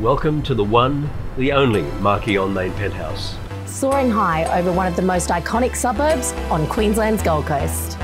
Welcome to the one, the only Marquis on Main penthouse. Soaring high over one of the most iconic suburbs on Queensland's Gold Coast.